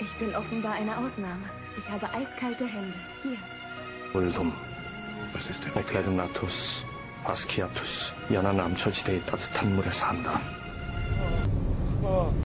Ich bin offenbar eine Ausnahme. Ich habe eiskalte Hände. Hier. Uldum. Was ist denn? 에클레르나투스, 바스키아투스, 연안 암초지대의 따뜻한 물에 산다.